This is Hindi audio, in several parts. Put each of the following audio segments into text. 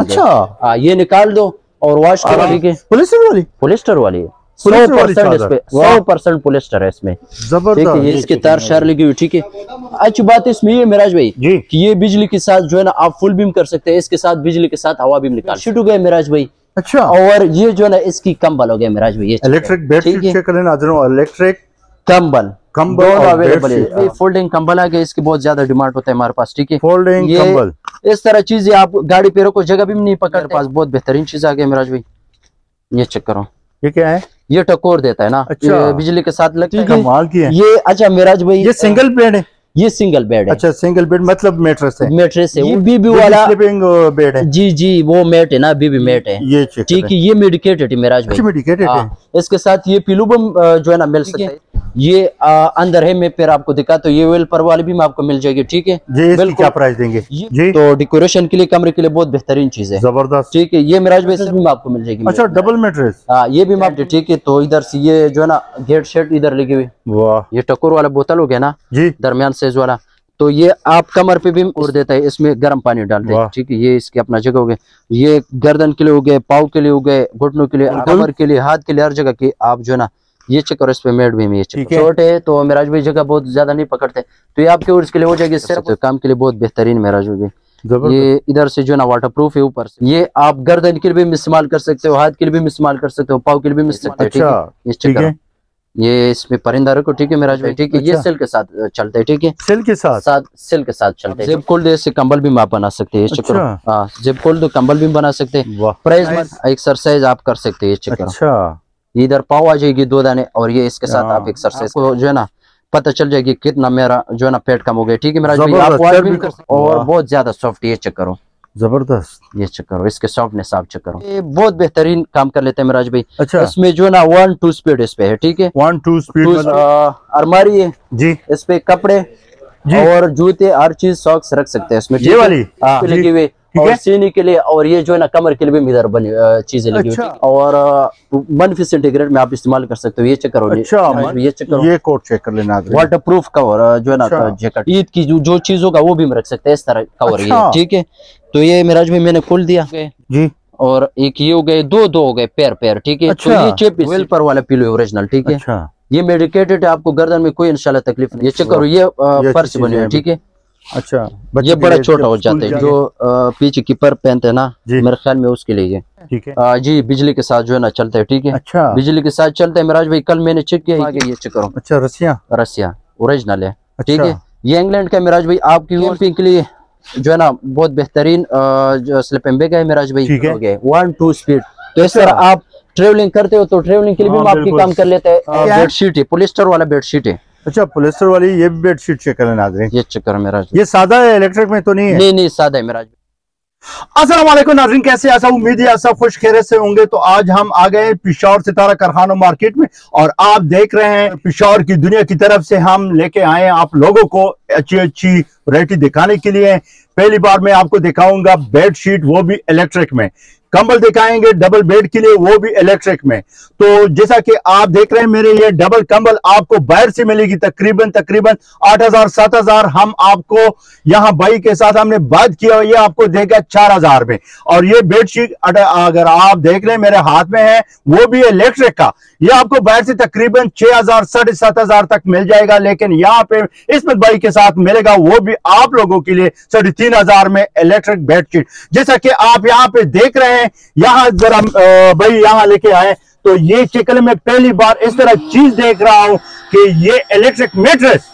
अच्छा हाँ, आ, ये निकाल दो और वॉश करो ठीक है पुलिस वाली पोलिस्टर वाली है सौ परसेंट इस पे सौ परसेंट पोलिस्टर है इसमें ठीक है ये इसके तार शार लगी हुई ठीक है अच्छी बात इसमें ये मिराज भाई कि ये बिजली के साथ जो है ना आप फुल बीम कर सकते हैं इसके साथ बिजली के साथ हवा बीम निकाल शुरू गए मिराज भाई अच्छा और ये जो है ना इसकी कंबल हो गया मिराज भाई इलेक्ट्रिक बेड ठीक है। करें इलेक्ट्रिक कंबल कंबल अवेलेबल है। फोल्डिंग कंबल आ गया इसकी बहुत ज़्यादा डिमांड होता है हमारे पास ठीक है? फोल्डिंग कंबल। इस तरह चीज़ें आप गाड़ी पे रखो जगह भी नहीं पकड़ते। पास बहुत बेहतरीन चीज़ आ गई मिराज भाई। ये चेक करो। ये क्या है? ये टकोर देता है ना। अच्छा। बिजली के साथ लगता है। कमाल की है। ये अच्छा मिराज भाई ये सिंगल प्लेट है। ये सिंगल बेड है। अच्छा सिंगल बेड मतलब मेट्रेस है। मेट्रेस है ये बीबी वाला स्लीपिंग बेड है। जी जी वो मेट है ना बीबी मेट है। ये ठीक है ये मेडिकेटेड है मिराज अच्छा भाई मेडिकेटेड है। हाँ, इसके साथ ये पिलुबम अ, जो है ना मिल सकता है। ये अ, अंदर है मैं फिर आपको दिखा तो ये वेल पर वाली भी आपको मिल जाएगी ठीक है? जी इसकी क्या प्राइस देंगे? जी। तो डेकोरेशन के लिए कमरे के लिए बहुत बेहतरीन चीज़ है। ज़बरदस्त। ठीक है ये मिराज भाई से भी आपको मिल जाएगी अच्छा डबल मेट्रेस हाँ ये भी माप ठीक है तो इधर से ये जो है ना गेट शेट इधर लगी हुई। वाह। ये टकोर वाला बोतल हो गया ना जी। दरमियान साइज़ वाला। तो ये आप कमर पे भी उड़ देता है इसमें गर्म पानी डालते हैं ठीक है ये इसकी अपना जगह हो गए। ये गर्दन के लिए हो गए पाव के लिए हो गए घुटनों के लिए कमर के लिए हाथ के लिए हर जगह की आप जो ना ये चेक करो इस पे मेड भी ये चेक छोटे है तो मेराज भाई जगह बहुत ज़्यादा नहीं पकड़ते। तो ये आपके उसके लिए हो जाएगी सिर्फ़ तो काम के लिए बहुत बेहतरीन मेराज होगी ये इधर से जो ना वाटर प्रूफ है ऊपर से। ये आप गर्दन के लिए भी इस्तेमाल कर सकते हो हाथ के लिए भी इस्तेमाल कर सकते हो पाव के लिए भी इस्तेमाल सकते हो। ठीक है। अच्छा ये है इसमें परिंदा रखो ठीक है मेराज भाई? ठीक है ये अच्छा। सेल के साथ चलते हैं ठीक है? सेल के साथ? साथ सेल के साथ चलते हैं। जिप खोल दे से कंबल भी आप बना सकते हैं ये चेक करो अच्छा। हाँ जिप खोल दो कंबल भी बना सकते हैं। प्राइस एक्सरसाइज आप कर सकते हैं ये चेक करो अच्छा। इधर पाव आ जाएगी दो दाने और ये इसके साथ आप हाँ। एक्सरसाइज को जो है ना पता चल जाएगी कितना मेरा जो है ना पेट कम हो गया। ठीक है मेरा हो। और बहुत ज़्यादा सॉफ्ट ये चेक करो ज़बरदस्त। ये चेक करो इसके सॉफ्टनेस आप चेक करो। ये बहुत बेहतरीन काम कर लेते हैं मिराज भाई। अच्छा। इसमें जो ना वन टू स्पीड इस पे है ठीक है? वन टू स्पीड अलमारी है। जी। इस पे कपड़े जी। और जूते हर चीज़ सॉक्स रख सकते हैं इसमें ये वाली? हाँ, लगी हुई और। सीने के लिए और ये जो है ना कमर के लिए भी इधर बनी चीज़ें लगी अच्छा। है? और वन फ़ीस सेंटीग्रेड में आप इस्तेमाल कर सकते हो ये चेक करो अच्छा ये चेक करो ये कोट चेक कर लेना वाटर प्रूफ कवर जो है ना अच्छा। जैकेट ईद की जो, जो चीज़ होगा वो भी हम रख सकते हैं इस तरह कवर ये अच्छा। ठीक है तो ये मिराज भाई मैंने खोल दिया जी और एक ये हो गए दो दो हो गए पैर पैर ठीक है तो अच्छा। ये चेप वेल पर वाला पिलो ओरिजिनल ठीक है अच्छा ये मेडिकेटेड है आपको गर्दन में कोई इंशाल्लाह तकलीफ़ नहीं ये चेक करो ये पर्स बनी है। ठीक है अच्छा ये बड़ा छोटा हो जाता है। जो पीछे कीपर पहनते हैं ना मेरे ख्याल में उसके लिए ठीक है। जी बिजली के साथ जो है ना चलता है ठीक है? अच्छा। बिजली के साथ चलता है मिराज भाई कल मैंने चेक किया ये चेक करो। अच्छा रसिया? रसिया ओरिजिनल है। ठीक अच्छा। है? ये इंग्लैंड का मिराज भाई आपकी कैंपिंग के लिए जो है ना बहुत बेहतरीन जो स्लिपिंग बैग है मिराज भाई। हो। वन टू स्पीड तो इस अच्छा। तरह आप ट्रेवलिंग करते हो तो ट्रेवलिंग के लिए भी हाँ, हम आपकी काम कर लेते हैं। बेडशीट है पोलिस्टर वाला बेडशीट है। अच्छा पोलिस्टर वाली ये भी बेडशीट चेक कर लेना नाजरीन। ये चेक करो मिराज भाई ये सादा है इलेक्ट्रिक में तो नहीं है? नहीं नहीं सादा है मिराज भाई असलम नाजरीन कैसे ऐसा उम्मीद है सब खुश खेरे से होंगे। तो आज हम आ गए पिशौर सितारा कारखाना मार्केट में और आप देख रहे हैं पिशौर की दुनिया की तरफ़ से हम लेके आए हैं आप लोगों को अच्छी अच्छी वैरायटी दिखाने के लिए। पहली बार मैं आपको दिखाऊँगा बेडशीट वो भी इलेक्ट्रिक में। कंबल दिखाएँगे डबल बेड के लिए, वो भी इलेक्ट्रिक में। तो जैसा कि आप देख रहे हैं, मेरे ये डबल कंबल आपको बाहर से मिलेगी, तकरीबन तकरीबन आठ हज़ार, सात हज़ार हम आपको यहाँ बाई के साथ हमने बात किया ये आपको देगा चार हज़ार में। और ये बेडशीट अगर आप देख रहे हैं, मेरे हाथ में है, वो भी इलेक्ट्रिक का। ये आपको बाहर से तकरीबन छह हज़ार, साढ़े सात हज़ार तक मिल जाएगा, लेकिन यहाँ पे इसमत भाई के साथ मिलेगा, वो भी आप लोगों के लिए साढ़े तीन हज़ार में इलेक्ट्रिक बेडशीट। जैसा कि आप यहाँ पे देख रहे हैं यहाँ जरा भाई यहाँ लेके आए। तो ये चिकन में पहली बार इस तरह चीज़ देख रहा हूँ कि ये इलेक्ट्रिक मेट्रेस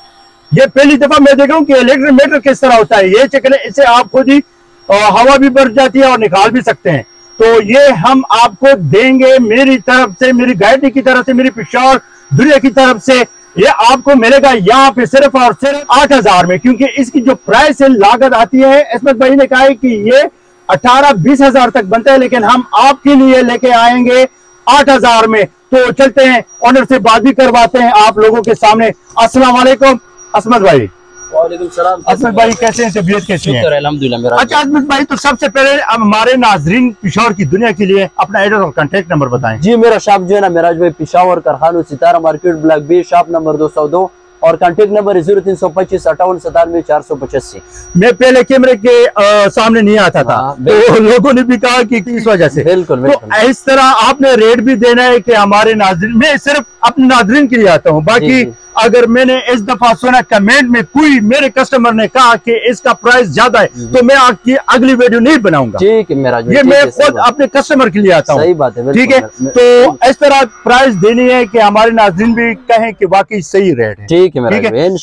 ये पहली दफ़ा मैं देख रहा हूँ कि इलेक्ट्रिक मेट्रेस किस तरह होता है। ये चिकन इससे आप खुद ही हवा भी बढ़ जाती है और निकाल भी सकते हैं। तो ये हम आपको देंगे मेरी तरफ़ से, मेरी गायत्री की तरफ़ से, मेरी पिशौर दुनिया की तरफ़ से। ये आपको मिलेगा यहाँ पे सिर्फ़ और सिर्फ़ आठ हज़ार में, क्योंकि इसकी जो प्राइस है लागत आती है इसमत भाई ने कहा है कि ये अठारह बीस हज़ार तक बनता है लेकिन हम आपके लिए लेके आएँगे आठ हज़ार में। तो चलते हैं ऑनर से बात भी करवाते हैं आप लोगों के सामने। अस्सलाम वालेकुम असमत भाई। असमत भाई कैसे हैं तबीयत कैसी है? अच्छा असमत भाई तो सबसे पहले अब हमारे नाजरीन पिशौर की दुनिया के लिए अपना एड्रेस और कॉन्टेक्ट नंबर बताएँ। जी मेरा शॉप जो है ना मेराज भाई Peshawar Karkhano Sitara market block B shop number 202 और कॉन्टेक्ट नंबर ज़ीरो तीन सौ पच्चीस अट्ठावन सतानवे चार सौ पचासी मैं पहले कैमरे के आ, सामने नहीं आता था। आ, तो लोगों ने भी कहा कि इस वजह से। बिल्कुल बिल्कुल। तो इस तरह आपने रेट भी देना है कि हमारे नाजरीन मैं सिर्फ़ अपने नाजरीन के लिए आता हूँ। बाकी जी, जी। अगर मैंने इस दफ़ा सुना कमेंट में कोई मेरे कस्टमर ने कहा कि इसका प्राइस ज़्यादा है तो मैं आपकी अगली वीडियो नहीं बनाऊँगा। ठीक है मेरा ये मैं खुद अपने कस्टमर के लिए आता हूँ। सही बात है बिल्कुल, ठीक है? तो इस तरह प्राइस देनी है कि हमारे नाजरीन भी कहें कि वाकई सही रेट है। ठीक है ठीक है? रेट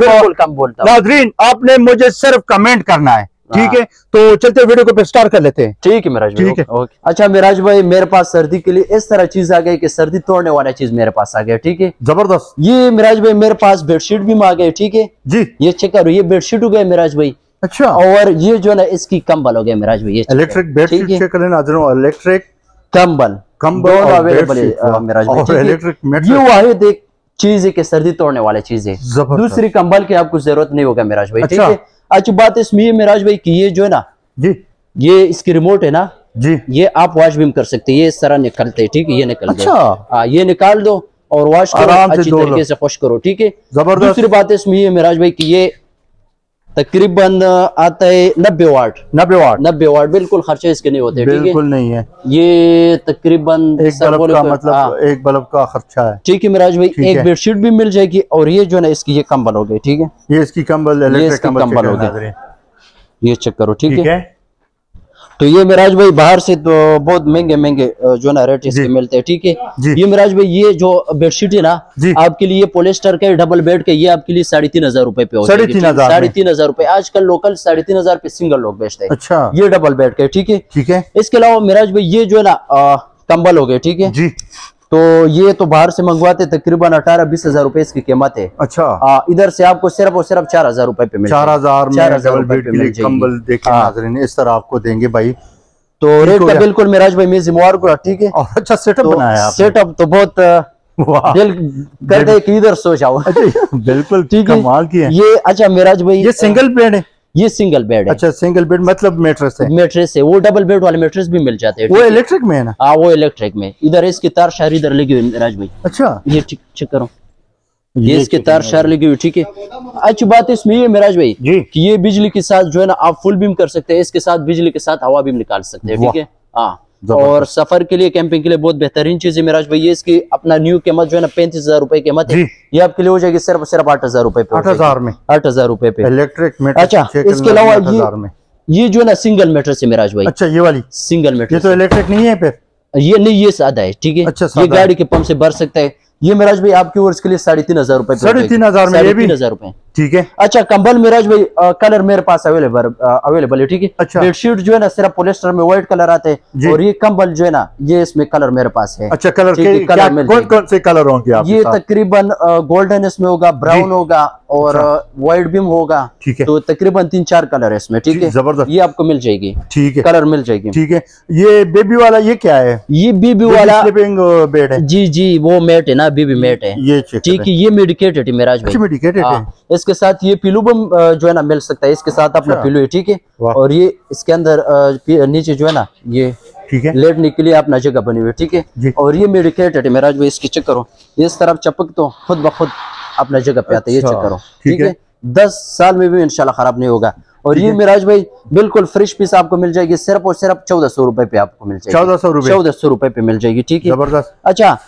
तो- नाजरीन आपने मुझे सिर्फ़ कमेंट करना है। ठीक हाँ। है तो चलते वीडियो को स्टार्ट कर लेते हैं। ठीक है मिराज ठीक है। अच्छा मिराज भाई मेरे पास सर्दी के लिए इस तरह चीज़ आ गई कि सर्दी तोड़ने वाला चीज़ मेरे पास आ गया ठीक है? ज़बरदस्त। ये मिराज भाई मेरे पास बेडशीट भी आ गए ठीक है? जी। ये चेक करो ये बेडशीट हो गए मिराज भाई। अच्छा। और ये जो है ना इसकी कंबल हो गया मिराज भाई ये इलेक्ट्रिक बेडशीट चेक करें इलेक्ट्रिक कंबल। कंबल दोनों और अवेलेबल है। मिराज भाई इलेक्ट्रिक ये वाहिद एक चीज़ है कि सर्दी तोड़ने वाली चीज़ है। दूसरी कंबल की आपको ज़रूरत नहीं होगा मिराज भाई ठीक अच्छा। है? अच्छी बात इसमें मिराज भाई की ये जो है ना जी। ये इसकी रिमोट है ना जी। ये आप वॉश भी कर सकते हैं ये इस तरह निकलते हैं ठीक है ये निकल अच्छा। हाँ ये निकाल दो और वॉश करो आराम अच्छी तरीके से खुश करो ठीक है। ज़बरदस्त। दूसरी बात इसमें ये मिराज भाई की ये तकरीबन आता है नब्बे वाट नब्बे वाट नब्बे वाट बिल्कुल खर्चे इसके नहीं होते बिल्कुल नहीं है। ये तकरीबन एक बल्ब का मतलब आ, मतलब एक बल्ब का खर्चा है। ठीक है मिराज भाई एक बेडशीट भी मिल जाएगी और ये जो है ना इसकी ये कम्बल हो गई ठीक है? ये इसकी कम्बल इसकी कंबल हो गए गई। ये चेक करो ठीक है? है? तो ये मिराज भाई बाहर से तो बहुत महँगे महँगे जो ना रेट इसके मिलते हैं ठीक है। ये मिराज भाई ये जो बेडशीट है ना आपके लिए पोलिस्टर के डबल बेड के ये आपके लिए साढ़े तीन हज़ार रूपए पे हो साढ़े तीन हज़ार साढ़े। तीन हज़ार रूपए। आजकल लोकल साढ़े तीन हज़ार पे सिंगल लोग बेचते हैं। अच्छा। ये डबल बेड के ठीक है? ठीक है। इसके अलावा मिराज भाई ये जो है ना कम्बल कंबल हो गए ठीक है? जी। तो ये तो बाहर से मंगवाते तकरीबन अठारह बीस हज़ार रुपए इसकी कीमत है। अच्छा। आ, इधर से आपको सिर्फ़ और सिर्फ़ चार हज़ार रुपए पे चार हज़ार चार देखे हाँ। इस तरह आपको देंगे भाई। तो रेट का बिल्कुल मिराज भाई मैं जिम्मेवार को ठीक है? और अच्छा सेटअप तो बनाया सेटअप तो बहुत अ, वाह। दिल करते है कि इधर सो जाओ। अच्छा, बिल्कुल ठीक है? है। ये अच्छा मिराज भाई ये सिंगल बेड है। ये सिंगल बेड है। अच्छा सिंगल बेड मतलब मेट्रेस है। मेट्रेस है वो डबल बेड वाले मेट्रेस भी मिल जाते हैं वो इलेक्ट्रिक में है ना? हाँ वो इलेक्ट्रिक में। इधर इसकी तार शहर इधर लगी हुई राज भाई। अच्छा। ये ठीक चेक करो। ये इसके तार शार लगी हुई ठीक है? अच्छी बात इसमें ये मिराज भाई जी। कि ये बिजली के साथ जो है ना आप फुल बीम कर सकते हैं इसके साथ बिजली के साथ हवा बीम निकाल सकते हैं ठीक है? हाँ। और सफ़र के लिए कैंपिंग के लिए बहुत बेहतरीन चीज़ है मिराज भाई ये इसकी अपना न्यू कीमत जो है ना पैंतीस हज़ार रुपए कीमत है। ये आपके लिए हो जाएगी सिर्फ़ सिर्फ़ आठ हज़ार रुपए आठ हज़ार में। आठ हज़ार रुपए पे। इलेक्ट्रिक अच्छा, इसके अलावा ये- जो है ना सिंगल मेट्रेस से मिराज भाई। अच्छा ये वाली? सिंगल ये तो इलेक्ट्रिक नहीं है फिर? ये नहीं ये सादा है ठीक है? अच्छा, ये गाड़ी के पंप से भर सकता है। ये मिराज भाई आपके वर्ष इसके लिए साढ़े तीन हज़ार रुपए साढ़े तीन हज़ार में? तीन हज़ार रुपए। ठीक है? अच्छा कंबल मिराज भाई अ, कलर मेरे पास अवेलेबल अवेलेबल है ठीक है? अच्छा। बेडशीट जो है ना सिर्फ़ पोलिस्टर में व्हाइट कलर आते। हैं और ये कंबल जो है ना ये इसमें कलर मेरे पास है। अच्छा कलर के कलर क्या मिल कौन कौन से कलर होंगे आपके ये तकरीबन गोल्डन इसमें होगा ब्राउन होगा और व्हाइट बीम होगा। ठीक है। तो तकरीबन तीन चार कलर है इसमें ठीक है? ज़बरदस्त। ये आपको मिल जाएगी। ठीक है। कलर मिल जाएगी। ठीक है। ये बेबी वाला ये क्या है? ये बीबी वाला स्लीपिंग बेड है। जी जी वो मेट है ना बीबी मेट है। ये ठीक है ये मेडिकेटेड है मिराज भाई। अच्छा मेडिकेटेड है। हाँ, इसके साथ ये पिलू बम जो है ना मिल सकता है। इसके साथ अपना अच्छा। पिलू है ठीक है? और ये इसके अंदर नीचे जो है ना ये ठीक है। लेटने के लिए अपना जगह बनी हुई ठीक है? और ये मेडिकेटेड है मेराज भाई इसकी चेक करो इस तरफ़ चपक तो खुद ब खुद अपना जगह पे आता है ये अच्छा, चेक करो ठीक है। दस साल में भी इंशाल्लाह खराब नहीं होगा। और ये मिराज भाई बिल्कुल फ्रेश पीस आपको मिल जाएगी सिर्फ़ और सिर्फ़ चौदह सौ रुपए पे आपको मिल जाएगी। 1400 रुपए। चौदह सौ रुपए पे मिल जाएगी ठीक है? ज़बरदस्त। अच्छा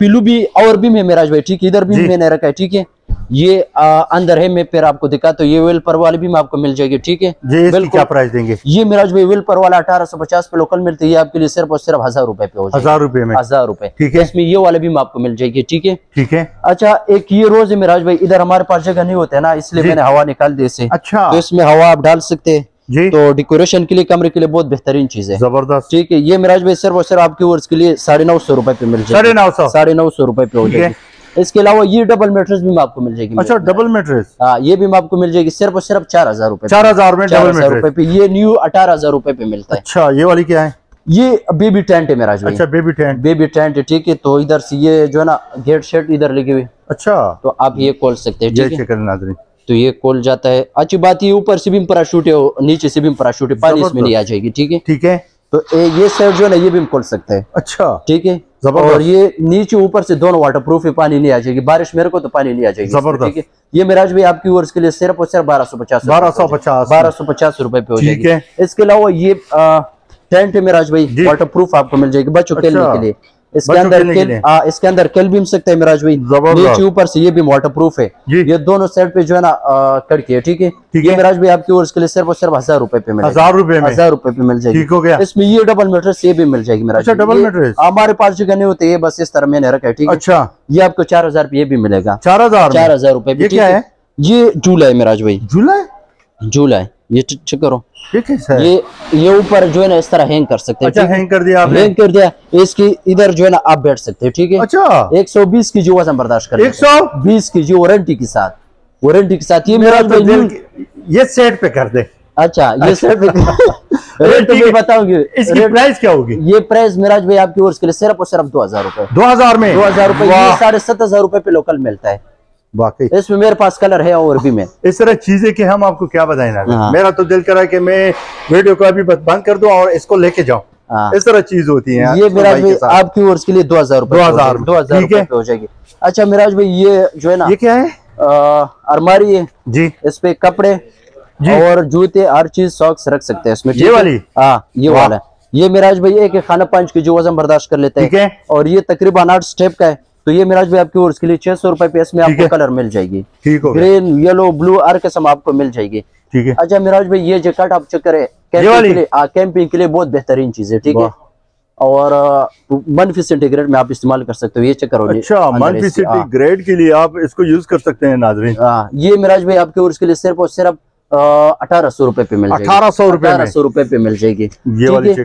पिलू भी और भी है मिराज भाई ठीक है? इधर भी मैंने रखा है ठीक है? ये अ, अंदर है मैं फिर आपको दिखा तो ये वेल पर वाली भी मैं आपको मिल जाएगी ठीक है? क्या प्राइस देंगे? ये मिराज भाई वेल पर वाला अठारह सौ पचास पे लोकल मिलती है। आपके लिए सिर्फ़ और सिर्फ़ हज़ार रुपए पे हो हज़ार रुपए में। हज़ार रुपए। ठीक है। इसमें ये वाले भी मैं आपको मिल जाएगी ठीक है? ठीक है। अच्छा एक ये रोज है मिराज भाई इधर हमारे पास जगह नहीं होता है ना इसलिए मैंने हवा निकाल दी इसे। अच्छा। तो इसमें हवा आप डाल सकते हैं। जी। तो डेकोरेशन के लिए कमरे के लिए बहुत बेहतरीन चीज़ है। ज़बरदस्त। ठीक है ये मिराज भाई सिर्फ़ और सिर्फ़ आपके वर्ष के लिए साढ़े नौ सौ रुपए पे मिल जाएगी। साढ़े नौ सौ। साढ़े नौ सौ रुपए पे हो है। जाएगी। इसके अलावा ये डबल मेट्रेस भी आपको मिल जाएगी अच्छा डबल मेट्रेस हाँ ये भी आपको मिल जाएगी सिर्फ़ और सिर्फ़ चार हज़ार रुपए चार हज़ार में चार डबल हज़ार मेट्रेस रुपए पे ये न्यू अठारह हज़ार रुपए पे मिलता है। अच्छा ये वाली क्या है? ये बेबी टेंट है मेरा भाई अच्छा बेबी टेंट बेबी टेंट है ठीक है तो इधर से ये जो है ना गेट शेट इधर लगी हुई। अच्छा। तो आप ये खोल सकते हैं ठीक है? तो ये खोल जाता है। अच्छी बात ये ऊपर से भी पराशूट है नीचे से भी पराशूट है पानी इसमें नहीं आ जाएगी ठीक है? ठीक है। तो ए, ये सेट जो है ना ये भी हम खोल सकते हैं। अच्छा। ठीक है? और ये नीचे ऊपर से दोनों वाटर प्रूफ है पानी नहीं आ जाएगी। बारिश मेरे को तो पानी नहीं आ जाएगी ज़बरदस्त। ठीक है? ये मिराज भी आपकी ओर के लिए सिर्फ़ और सिर्फ़ बारह सौ पचास 1250 बारह सौ पचास। रुपए पे हो ठीक जाएगी। है। इसके अलावा ये टेंट है मिराज भाई वाटर प्रूफ आपको मिल जाएगी बच्चों अच्छा। खेलने के लिए। इसके अंदर। आ, इसके अंदर खेल भी सकते हैं मिराज भाई। नीचे ऊपर से ये भी वाटर प्रूफ है ये दोनों साइड पे जो है ना कड़की है ठीक है? ये मिराज भाई आपकी वर्ष के लिए सिर्फ़ और सिर्फ़ हज़ार रुपए पे मिलेगा। हज़ार रुपए में। हज़ार रुपए पे मिल जाएगी। ठीक हो गया। इसमें ये डबल मेट्रेस ये भी मिल जाएगी मेरा अच्छा, डबल मैट्रेस। हमारे पास जगह नहीं होते ये बस इस तरह मैंने रखा है ठीक है? अच्छा। ये आपको चार हज़ार ये भी मिलेगा। चार हज़ार चार हज़ार रुपए क्या है? ये झूला है मिराज भाई। झूला है? झूला है। ये चेक करो। ये कैसा है? ये ये ऊपर जो है ना इस तरह हैंग कर सकते हैं अच्छा ठीक हैंग कर दिया आपने। हैंग कर दिया। इसकी इधर जो है ना आप बैठ सकते हैं ठीक है? अच्छा। एक सौ बीस की जो वज़न बर्दाश्त कर एक सौ? बीस की जो वारंटी के साथ। वारंटी के साथ ये मेरा तो ये सेट पे कर दे। अच्छा ये सिर्फ़ रेट तो ठीक मैं। बताऊँगी इसकी प्राइस क्या होगी? ये प्राइस मिराज भाई आपकी ओर के लिए सिर्फ़ और सिर्फ़ दो हज़ार रूपए। दो हज़ार में? दो हज़ार रूपए साढ़े सात हज़ार रूपए पे लोकल मिलता है। वाकई इसमें मेरे पास कलर है और भी मैं इस तरह चीज़ें कि हम आपको क्या बताएँ ना हाँ। मेरा तो दिल करा कि मैं वीडियो को अभी बंद कर दूँ और इसको लेके जाऊँ हाँ। इस तरह चीज़ होती है ये मिराज आपकी ओर के लिए दो हज़ार रूपए 2000 दो हज़ार ठीक है। जाएगी अच्छा मिराज भाई ये जो है ना ये क्या है अ, अलमारी है जी इस पे कपड़े जी। और जूते हर चीज़ सॉक्स रख सकते हैं इसमें ये? वाली? हाँ ये। वाला ये मिराज भाई एक खाना पाँच की जो वज़न बर्दाश्त कर लेते ठीक है। और ये तकरीबन आठ स्टेप का है तो ये मिराज भाई आपकी ओर के लिए छह सौ रुपए पे इसमें ठीक आपको कलर मिल जाएगी। ठीक हो ग्रीन येलो ब्लू हर किस्म आपको मिल जाएगी। ठीक है। अच्छा मिराज भाई ये जैकेट आप चेक करें कैंपिंग के लिए हाँ, कैंपिंग के लिए बहुत बेहतरीन चीज़ है ठीक है? और वन फ़ीस सेंटीग्रेड में आप इस्तेमाल कर सकते हो ये चेक करो अच्छा अंदर मनफी इसके, सिटी हाँ। ग्रेड के लिए आप इसको यूज़ कर सकते हैं नाजरीन। ये मिराज भाई आपके और इसके लिए सिर्फ़ और सिर्फ़ अठारह सौ रुपए पे मिल अठारह सौ रुपए अठारह सौ रुपए पे मिल जाएगी। ये वाली है?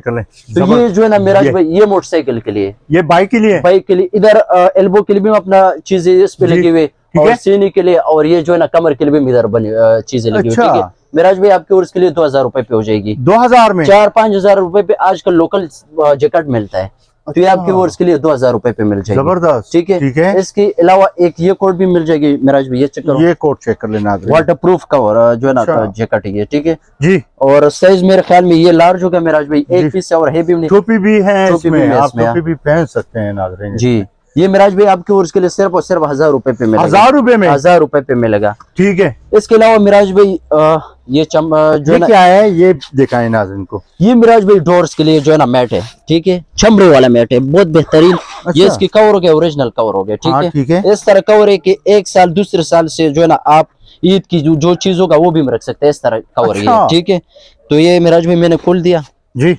तो ये जो है ना मेरा ये- ये मोटरसाइकिल के लिए। ये बाइक के लिए? बाइक के लिए। इधर एल्बो के लिए भी अपना चीज़ें इस पे लगी हुई और। सीने के लिए और ये जो है ना कमर के लिए भी इधर बनी चीज़ें लगी हुई अच्छा। ठीक है? मिराज भाई आपके और इसके लिए दो हज़ार रुपए पे हो जाएगी। दो हज़ार में? चार पाँच हज़ार रुपए पे आजकल लोकल जैकेट मिलता है। तो ये अच्छा। आपके वो इसके लिए दो हज़ार रूपए पे मिल जाएगी। ज़बरदस्त। ठीक है? ठीक है। इसके अलावा एक ये कोट भी मिल जाएगी मिराज भी ये चेक करो। ये कोट चेक कर लेना वाटर प्रूफ कवर जो है ना अच्छा। जैकेट है ये ठीक है? जी। और साइज़ मेरे ख्याल में ये लार्ज होगा मिराज भाई एक पीस और है भी है टोपी भी है टोपी भी पहन सकते हैं नाजरीन जी। ये मिराज भाई आपके और इसके लिए सिर्फ़ और सिर्फ़ हज़ार रुपए पे मिलेगा। हज़ार रुपए में? हज़ार रुपए पे मिलेगा। ठीक है। इसके अलावा मिराज भाई ये चम जो ये क्या है ये दिखाएँ नाजरीन को ये मिराज भाई डोर्स के लिए जो है ना मैट है ठीक है? चमड़े वाला मैट है बहुत बेहतरीन। अच्छा। ये इसकी कवर हो गया ओरिजिनल कवर हो गया हाँ, ठीक ठीक है। है इस तरह कवर है कि एक साल दूसरे साल से जो है ना आप ईद की जो, जो चीज़ होगा वो भी रख सकते हैं इस तरह कवर है अच्छा। ये, ठीक है? तो ये मिराज भाई मैंने खोल दिया। जी।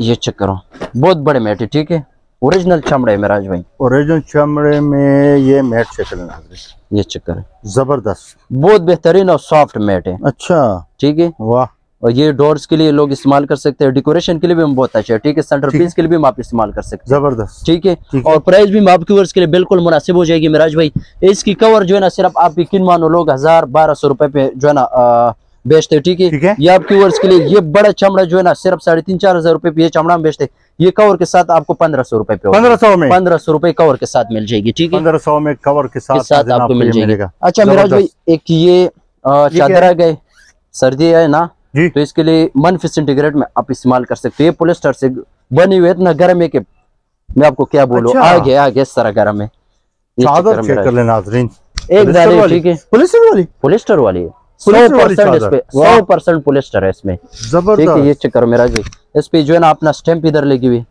ये चेक करो बहुत बड़े मैट है ठीक है? ओरिजिनल चमड़े है मिराज भाई ओरिजिनल चमड़े में ये मैट कर ये चेक करें ज़बरदस्त बहुत बेहतरीन और सॉफ्ट मैट है अच्छा ठीक है वाह और ये डोर्स के लिए लोग इस्तेमाल कर सकते हैं डेकोरेशन के लिए भी हम बहुत अच्छा है ठीक है सेंटर पीस के लिए भी हम आप इस्तेमाल कर सकते हैं ज़बरदस्त ठीक है और प्राइस भी आपके के लिए बिल्कुल मुनासिब हो जाएगी मिराज भाई इसकी कवर जो है ना सिर्फ़ आप यकीन मानो लोग हज़ार बारह सौ रुपए पे जो है ना बेचते हैं ठीक है। ये आपके वर्ष के लिए ये बड़ा चमड़ा जो है ना सिर्फ़ साढ़े तीन चार हज़ार रुपए पे ये चमड़ा हम बेचते ये कवर के साथ आपको पंद्रह सौ रुपए पे पंद्रह सौ में? पंद्रह सौ रुपए कवर के साथ मिल जाएगी ठीक है? पंद्रह सौ में कवर के साथ, के साथ आपको मिल जाएगी। अच्छा मिराज भाई एक ये चादर आ गए सर्दी है ना तो इसके लिए मनफी सेंटीग्रेड में आप इस्तेमाल कर सकते हो। ये पोलिस्टर से बनी हुई है इतना गर्म है कि मैं आपको क्या बोलूँ अच्छा। आगे आगे इस तरह गर्म है। चादर चेक कर लेना एक वाली? ठीक है। पुलिस्टर वाली? पोलिस्टर वाली है। सौ परसेंट इस पे सौ परसेंट पोलिस्टर है इसमें। ठीक है ये चेक करो मेरा जी। इस पे जो है ना अपना स्टैंप इधर लगी हुई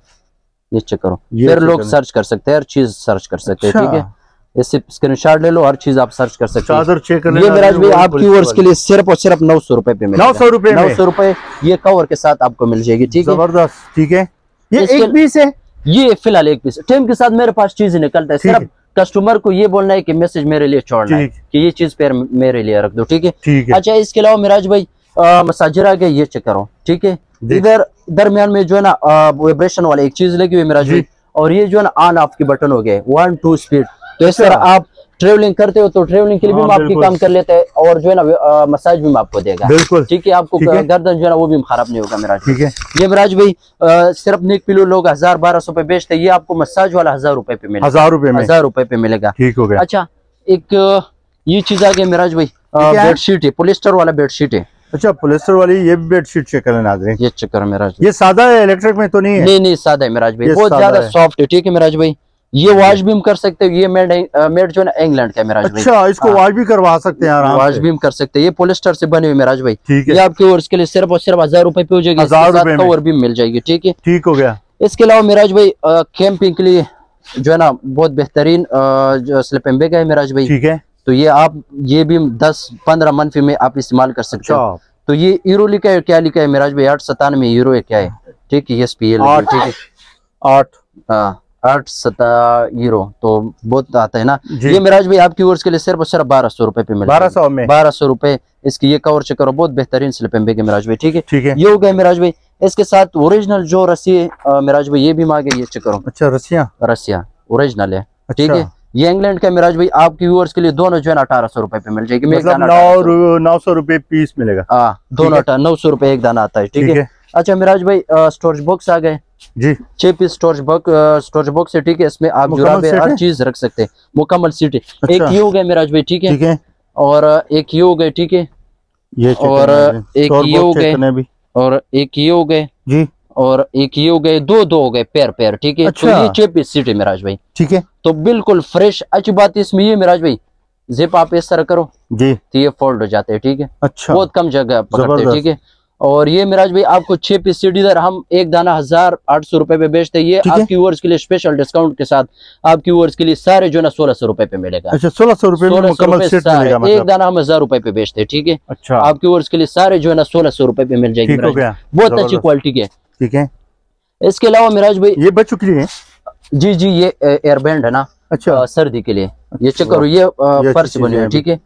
ये चेक करो। फिर लोग सर्च कर सकते हैं हर चीज़ सर्च कर सकते हैं अच्छा। ठीक है? इससे स्क्रीनशॉट ले लो हर चीज़ आप सर्च कर सकते हैं। चादर चेक कर ये मिराज भाई आपकी वर्ष के लिए सिर्फ़ और सिर्फ़ नौ सौ रुपए पे मिलेगा 900 रुपए नौ सौ रुपए ये कवर के साथ आपको मिल जाएगी ठीक है? ज़बरदस्त ठीक है? ये एक पीस है। ये फ़िलहाल एक पीस। टाइम के साथ मेरे पास चीज़ निकलता है। सिर्फ़ कस्टमर को ये बोलना है कि मैसेज मेरे लिए छोड़ना है। कि ये चीज़ पैर मेरे लिए रख दो ठीक है? अच्छा इसके अलावा मिराज भाई मसाजिरा गया ये चेक करो ठीक है? इधर दरमियान में जो है ना वाइब्रेशन वाले एक चीज़ लगी हुई मिराज भाई और ये जो है ना ऑन ऑफ़ के बटन हो गए वन टू स्पीड तो इस अच्छा। तरह आप ट्रेवलिंग करते हो तो ट्रेवलिंग के लिए भी हाँ, हम आपकी काम कर लेते हैं और जो है ना मसाज भी हम आपको देगा। बिल्कुल। ठीक है आपको गर्दन जो है ना वो भी खराब नहीं होगा मिराज भाई ठीक है। ये मिराज भाई सिर्फ़ नेक पिलो लोग हज़ार बारह सौ पे बेचते हैं ये आपको मसाज वाला हज़ार रुपए पे मिलेगा। हज़ार रुपए हज़ार रुपए पे मिलेगा। ठीक हो गया। अच्छा एक ये चीज़ आ गई मिराज भाई। बेडशीट है पोलिस्टर वाला बेडशीट है। अच्छा पोलिस्टर वाली ये भी बेडशीट चेक करें नाजरीन। ये चेक करो मिराज ये सादा है इलेक्ट्रिक में तो नहीं है? नहीं नहीं सादा है मिराज भाई। बहुत ज़्यादा सॉफ्ट है। ठीक है मिराज भाई। ये वॉश भी हम कर सकते हो ये मेड मेड जो है ना इंग्लैंड का है मिराज भाई। अच्छा इसको हाँ। वॉश भी करवा सकते हैं आराम वॉश भी हम कर सकते हैं। ये पोलिस्टर से बने हुए मिराज भाई। ठीक है। ये आपके और इसके लिए सिर्फ़ और सिर्फ़ हज़ार रुपए पे हो जाएगी इसके हज़ार। कवर भी मिल जाएगी ठीक है? ठीक हो गया। इसके अलावा मिराज भाई कैंपिंग के लिए जो है ना बहुत बेहतरीन जो स्लीपिंग बैग है मिराज भाई। ठीक है। तो ये आप ये भी दस पंद्रह मंफी में आप इस्तेमाल कर सकते हो। अच्छा। तो ये यूरो लिखा है क्या लिखा है मिराज भाई? आठ सतानवे यूरो है क्या है? ठीक है एस पी एल आठ। ठीक है। आठ। हाँ। आठ सता यूरो तो बहुत आता है ना। ये मिराज भाई आपकी ओर के लिए सिर्फ़ और सिर्फ़ बारह सौ रुपए पे मिल बारह सौ में। बारह सौ रुपए इसकी ये कवर चेक करो बहुत बेहतरीन स्लिपिंग बैग मिराज भाई ठीक है? ठीक है। ये हो गया मिराज भाई इसके साथ ओरिजिनल जो रस्सी है मिराज भाई ये भी मांगे ये चेक करो। अच्छा रस्सियाँ? रस्सिया ओरिजिनल है ठीक अच्छा है? ये इंग्लैंड का मिराज भाई आपके व्यूअर्स के लिए दोनों जो है ना अठारह सौ रुपए पे मिल जाएगी। मतलब नौ 1800 रु- नौ सौ रुपए पीस मिलेगा। हाँ दोनों नौ सौ रुपए एक दाना आता है ठीक ठीक है। अच्छा मिराज भाई स्टोरेज बॉक्स आ गए। जी। छह piece storage box storage box है ठीक है इसमें आप जुराबे हर चीज़ रख सकते हैं। मुकम्मल सीट है अच्छा। एक ये हो गया मिराज भाई ठीक है? ठीक है। और एक ये हो गए ठीक है? ये और एक ये हो गए। और एक ये हो गए। जी। और एक ये हो गए दो दो हो गए पैर पैर ठीक है? अच्छा। तो। ये छह पीस सीट है मिराज भाई। ठीक है। तो बिल्कुल फ्रेश अच्छी बात इसमें ये मिराज भाई। जिप आप इस तरह करो। जी। तो ये फोल्ड हो जाते हैं ठीक है? अच्छा। बहुत कम जगह पकड़ते हैं ठीक है? और ये मिराज भाई आपको छह पीस सीट इधर हम एक दाना हज़ार आठ सौ रुपए पे बेचते हैं। ये। आपकी व्यूअर्स के लिए स्पेशल डिस्काउंट के साथ आपकी व्यूअर्स के लिए सारे जो है ना सोलह सौ रुपए पे मिलेगा। अच्छा सोलह सौ रुपए एक मतलब। दाना हम हज़ार रुपए पे बेचते हैं ठीक है? अच्छा। आपकी व्यूअर्स के लिए सारे जो है ना सोलह सौ रुपए पे मिल जाएगी बहुत अच्छी क्वालिटी के ठीक है। इसके अलावा मिराज भाई ये बच्चों के लिए है? जी जी ये एयरबैंड है ना अच्छा। सर्दी के लिए। ये चेक करो ये फर्श अच्छी बनी है ठीक है?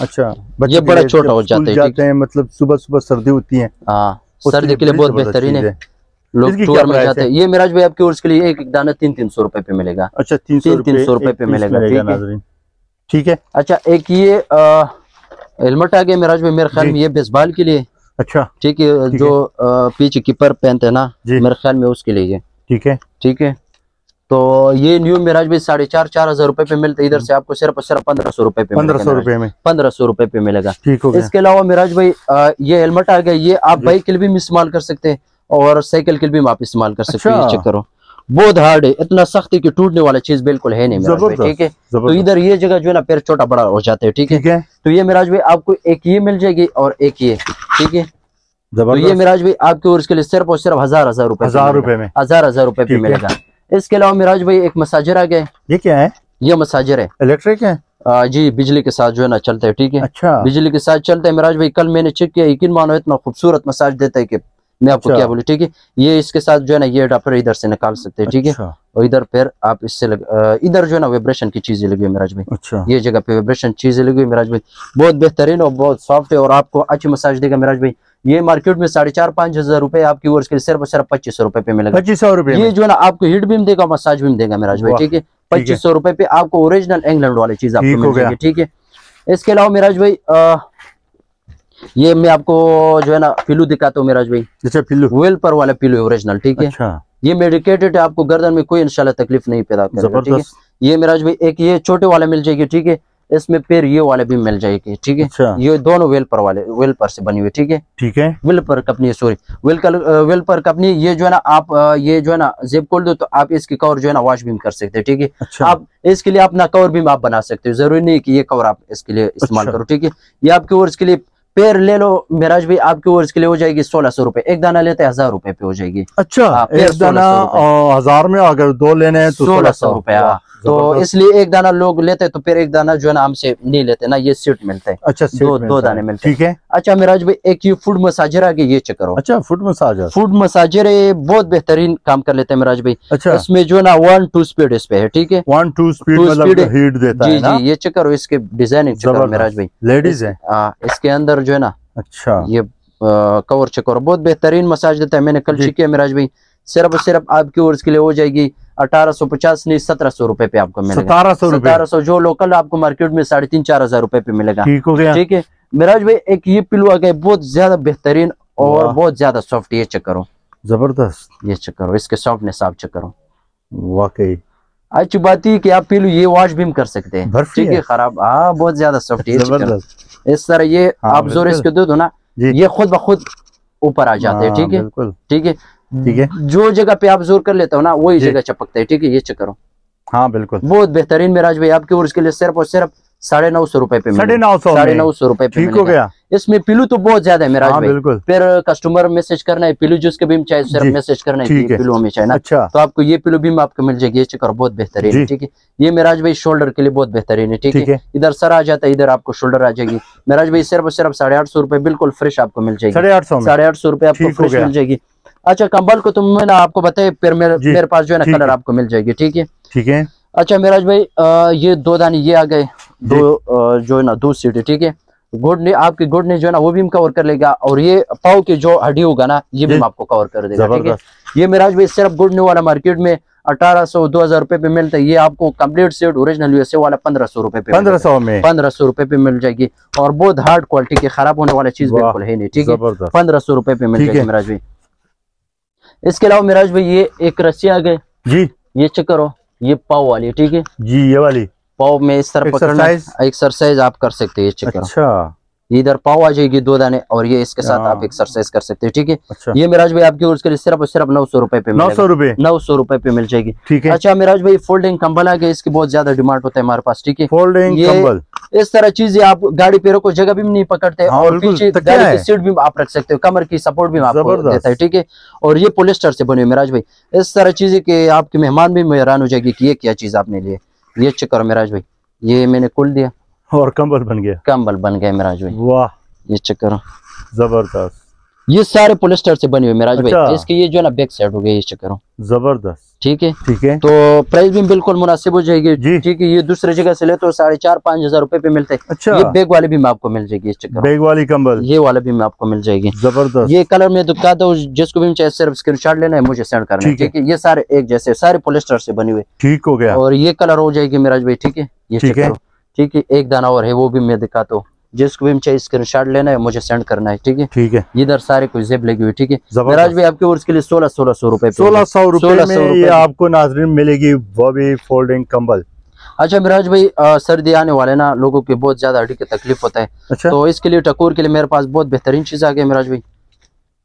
अच्छा ये बड़ा छोटा हो जाता है, जाते हैं मतलब सुबह सुबह सर्दी होती है हाँ सर्दी के लिए बहुत बेहतरीन है। लोग टूर में जाते हैं? ये मिराज भाई आपके उसके लिए एक एक दाना तीन तीन सौ रुपए पे मिलेगा। अच्छा तीन तीन- तीन सौ रुपए पे मिलेगा, ठीक है। ठीक है? अच्छा एक ये हेलमेट आ गया मिराज भाई मेरे ख्याल में ये बेसबॉल के लिए। अच्छा। ठीक है जो पीछे कीपर पहनते हैं ना मेरे ख्याल में उसके लिए ठीक है। ठीक है? तो ये न्यू मिराज भाई साढ़े चार चार हज़ार रुपए पे मिलते इधर से आपको सिर्फ़ और सिर्फ़ पंद्रह सौ रुपए पे पंद्रह सौ रुपए में। पंद्रह सौ रुपए पे मिलेगा। ठीक हो इसके अलावा मिराज भाई ये हेलमेट आ गया। ये आप बाइक के लिए भी इस्तेमाल कर सकते हैं और साइकिल के लिए भी आप इस्तेमाल कर सकते हैं। अच्छा। चेक करो। बहुत हार्ड है। इतना सख्त है कि टूटने वाला चीज़ बिल्कुल है नहीं ठीक है? तो इधर ये जगह जो है ना पैर छोटा बड़ा हो जाता है ठीक है? तो ये मिराज भाई आपको एक ये मिल जाएगी और एक ये ठीक है? तो ये मिराज भाई आपके और इसके लिए सिर्फ़ और सिर्फ़ हज़ार हज़ार रुपए हज़ार रुपए में। हज़ार हज़ार रुपए पे मिलेगा। इसके अलावा मिराज भाई एक मसाजर आ गया ये क्या है? ये मसाजर है। इलेक्ट्रिक है? आ, जी बिजली के साथ जो है ना चलता है ठीक है? अच्छा। बिजली के साथ चलता है। मिराज भाई कल मैंने चेक किया यकीन मानो इतना खूबसूरत मसाज देता है कि मैं आपको अच्छा। क्या बोलूँ ठीक है? ये इसके साथ जो है ना ये अडाप्टर इधर से निकाल सकते हैं ठीक है? अच्छा। और इधर फिर आप इससे लग, इधर जो है ना वाइब्रेशन की चीज़ें लगी हुई है मिराज भाई। अच्छा। ये जगह पे वाइब्रेशन चीज़ें लगी हुई मिराज भाई। बहुत बेहतरीन और बहुत सॉफ्ट है और आपको अच्छी मसाज देगा मिराज भाई। ये मार्केट में साढ़े चार पाँच हज़ार रुपए आपकी ओर के लिए सिर्फ़ और सिर्फ़ पच्चीस सौ रुपए पे मिलेगा। पच्चीस सौ रुपए ये जो है ना आपको हिट भी देगा मसाज भी देगा मिराज भाई ठीक है? पच्चीस सौ रुपए पे आपको ओरिजिनल इंग्लैंड वाली चीज़ आपको मिल जाएगी ठीक है? इसके अलावा मिराज भाई ये मैं आपको जो है ना पिल्लू दिखाता हूँ मिराज भाई। अच्छा पिल्लू। वेल पर वाला पिल्लू ओरिजिनल ठीक है? अच्छा। ये मेडिकेटेड है आपको गर्दन में कोई इंशाल्लाह तकलीफ़ नहीं पैदा करेगा ठीक है? ये मिराज भाई एक ये छोटे वाला मिल जाएगी ठीक है? इसमें फिर ये वाले भी मिल जाएगी ठीक है? अच्छा। ये दोनों वेल पर वाले वेल पर से बनी हुई ठीक है? ठीक है। विल पर कंपनी सॉरी विल कल विल पर कंपनी ये जो है ना आप ये जो है ना जेब खोल दो तो आप इसकी कवर जो है ना वॉश भी कर सकते हैं ठीक है? अच्छा। आप इसके लिए अपना कवर भी आप बना सकते हो ज़रूरी नहीं कि ये कवर आप इसके लिए इस्तेमाल अच्छा। करो ठीक है? ये आपके और इसके लिए पेयर ले लो मिराज भाई आपके ओवर्स के लिए हो जाएगी सोलह सौ रुपए। एक दाना लेते हैं हज़ार रुपए पे हो जाएगी। अच्छा हाँ, एक दाना 1600 हज़ार में अगर दो लेने हैं तो सोलह सौ रुपए। हाँ। तो इसलिए एक दाना लोग लेते हैं तो फिर एक दाना जो है ना हमसे नहीं लेते ना ये सीट मिलता है। अच्छा दो- दो दाने मिलते ठीक है। अच्छा मिराज भाई एक ये फ़ूड मसाजर आ गया ये चेक करो। अच्छा फुट मसाजर फ़ूड मसाजर है बहुत बेहतरीन काम कर लेते हैं मिराज भाई। अच्छा। इसमें जो है ना वन टू स्पीड इस पे है ठीक है? वन टू स्पीड हीट देता है ना? जी ये चेक करो इसके डिज़ाइनिंग चेक करो। मिराज भाई। लेडीज़ है। हाँ इसके अंदर जो है ना अच्छा। ये कवर चेक बहुत बेहतरीन मसाज देता है मैंने कल। चेक किया मिराज भाई। सिर्फ़ और सिर्फ़ आपकी ओर के लिए हो जाएगी अठारह सौ पचास नहीं सत्रह सौ रुपए पे आपको मिलेगा। सतारह सौ सतारह सौ जो लोकल आपको मार्केट में साढ़े तीन चार हज़ार रुपए पे मिलेगा। ठीक हो गया। ठीक है? मिराज भाई एक ये पिलो आ गया बहुत ज़्यादा बेहतरीन और बहुत ज़्यादा सॉफ्ट ये चेक करो। ज़बरदस्त। ये चेक करो इसके सॉफ्टनेस आप चेक करो। वाकई। अच्छी बात ही कि आप पिलो ये वॉश भी कर सकते हैं। ठीक है है। खराब हाँ बहुत ज़्यादा सॉफ्ट है ये ज़बरदस्त। इस तरह ये हाँ, आप ज़ोर। इसके दे दो ना ये खुद ब खुद ऊपर आ जाते हैं हाँ, ठीक है? ठीक है? ठीक है। जो जगह पे आप ज़ोर कर लेते हो ना वही जगह चपकता है ठीक है? ये चेक करो। हाँ बिल्कुल। बहुत बेहतरीन मेराज भाई आपके और इसके लिए सिर्फ़ और सिर्फ़ साढ़े नौ सौ रुपए पे साढ़े नौ सौ साढ़े नौ सौ रुपए ठीक हो गया। इसमें पिलू तो बहुत ज़्यादा है मेरा हाँ बिल्कुल। फिर कस्टमर मैसेज करना है पिलू जूस के भी चाहिए सिर्फ़ मैसेज करना है पिलू हमें चाहिए ना। अच्छा। तो आपको ये पिलो भी आपको मिल जाएगी ये चक्कर बहुत बेहतरीन है ठीक है। ये मिराज भाई शोल्डर के लिए बहुत बेहतरीन है ठीक है। इधर सर आ जाता है इधर आपको शोल्डर आ जाएगी। मिराज भाई सिर्फ़ सिर्फ़ साढ़े आठ सौ रुपए बिल्कुल फ्रेश आपको मिल जाएगी। साढ़े आठ सौ साढ़े आठ सौ रुपए आपको फ्रेश मिल जाएगी। अच्छा कंबल को तो मैंने आपको बताया फिर मेरे पास जो है ना कलर आपको मिल जाएगी ठीक है। ठीक है। अच्छा मिराज भाई ये दो दानी ये आ गए। दो जो। है ना दो सीट ठीक है? घुटने आपके घुटने जो है ना वो भी हम कवर कर लेगा और ये पाव की जो हड्डी होगा ना ये भी जी। आपको कवर कर देगा ठीक है? ये मिराज भाई सिर्फ़ घुटने वाला मार्केट में अठारह सौ दो हज़ार रुपए पे मिलता है। ये आपको कंप्लीट सेट ओरिजिनल यूएसए वाला पंद्रह सौ रुपए पे पंद्रह सौ में? पंद्रह सौ रुपए पे मिल जाएगी और बहुत हार्ड क्वालिटी की खराब होने वाला चीज़ बिल्कुल है नहीं ठीक है? पंद्रह सौ रुपए पे मिल जाएगी। मिराज भाई। इसके अलावा मिराज भाई ये एक रस्सी आ गए जी। ये चेक करो ये पाव वाली ठीक है? जी ये वाली। पाव में इस तरह पकड़ना एक्सरसाइज आप कर सकते हैं ये चेक करो अच्छा। इधर पाव आ जाएगी दो दाने और ये इसके साथ हाँ। आप एक्सरसाइज कर सकते हैं ठीक है? अच्छा। ये मिराज भाई आपकी उसके लिए सिर्फ़ और सिर्फ़ नौ सौ रुपए पे नौ सौ रुपए? नौ सौ रुपए पे मिल जाएगी। ठीक है। अच्छा मिराज भाई फोल्डिंग कंबल आ गया इसकी बहुत ज़्यादा डिमांड होता है हमारे पास ठीक है? फोल्डिंग कंबल। इस तरह चीज़ें आप गाड़ी पे को जगह भी नहीं पकड़ते हाँ, और पीछे गाड़ी की सीट भी आप रख सकते हो कमर की सपोर्ट भी आपको देता है ठीक है? और ये पोलिस्टर से बने हुए मिराज भाई इस तरह चीज़ें के आपके मेहमान भी हैरान हो जाएगी कि ये क्या चीज़ आपने लिए। ये चेक करो मिराज भाई। ये मैंने कुल दिया। और कंबल बन गया। कंबल बन गया मिराज भाई। वाह। ये चेक करो ज़बरदस्त। ये सारे पोलिस्टर से बने हुए मिराज भाई। अच्छा। इसके ये जो है ना बैक साइड हो गई ये चेक करो। ज़बरदस्त। ठीक है? ठीक है। तो प्राइस भी बिल्कुल मुनासिब हो जाएगी। जी। ठीक है ये दूसरे जगह से ले तो साढ़े चार पाँच हज़ार रुपए पे मिलते। हैं अच्छा। ये बैग वाले भी मैं आपको मिल जाएगी इस चक्कर बैग वाली कंबल। ये वाला भी मैं आपको मिल जाएगी। ज़बरदस्त। ये कलर में दिखा दो जिसको भी चाहिए सिर्फ़ स्क्रीनशॉट लेना है मुझे सेंड करना है। ठीक है। ये सारे एक जैसे सारे पोलिस्टर से बने हुए ठीक हो गया। और ये कलर हो जाएगी मिराज भाई ठीक है? ये ठीक है। ठीक है एक दाना और है वो भी मैं दिखाता हूँ। जिसको भी चाहिए स्क्रीनशॉट लेना है मुझे सेंड करना है ठीक है? ठीक है। इधर सारे कुछ जेब लगी हुई ठीक है? मिराज ज़बरदस्त भाई आपके इसके लिए सोलह सोलह सौ रुपए सोलह सौ रुपए 1600 में रुपए ये में। आपको नाजरीन मिलेगी वो भी फोल्डिंग कम्बल अच्छा मिराज भाई सर्दी आने वाले ना लोगों की बहुत ज़्यादा हड्डी की तकलीफ़ होता है। अच्छा। तो इसके लिए टकोर के लिए मेरे पास बहुत बेहतरीन चीज़ आ गई मिराज भाई।